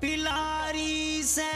पिलारी से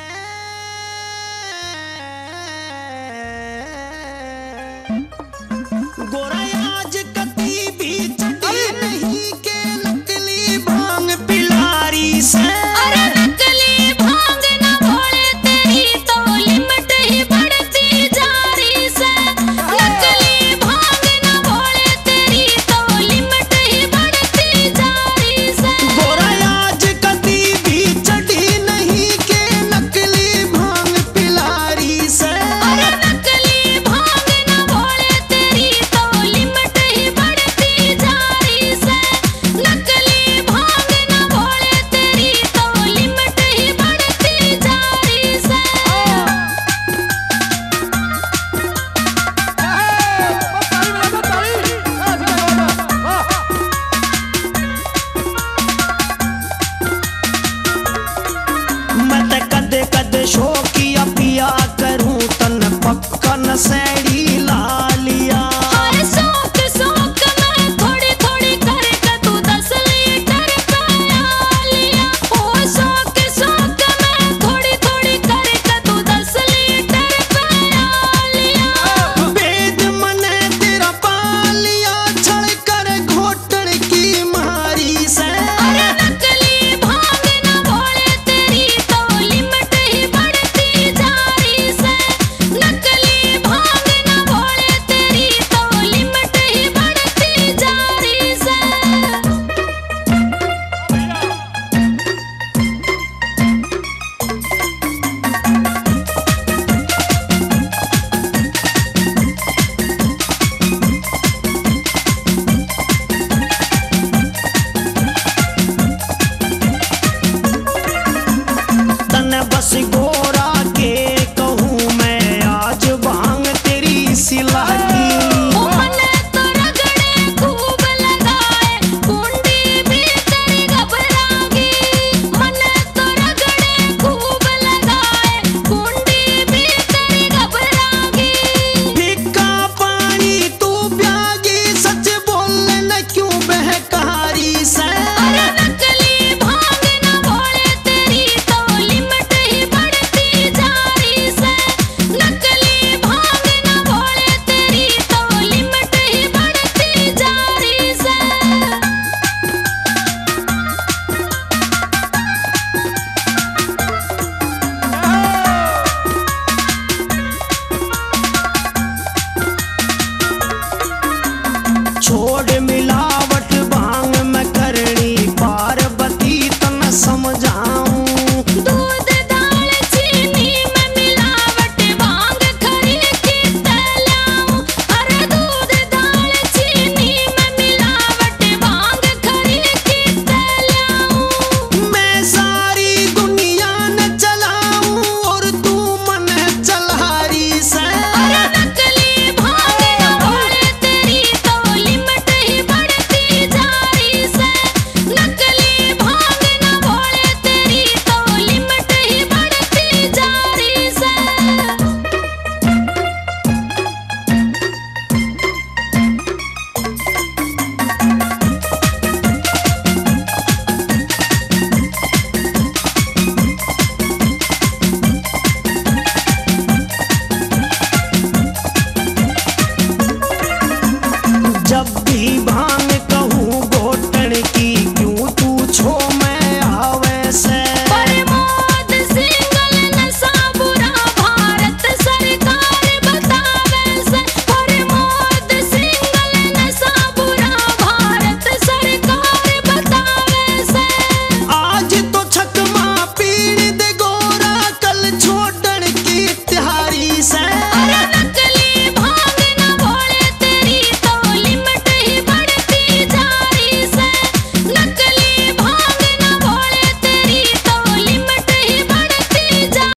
nothing.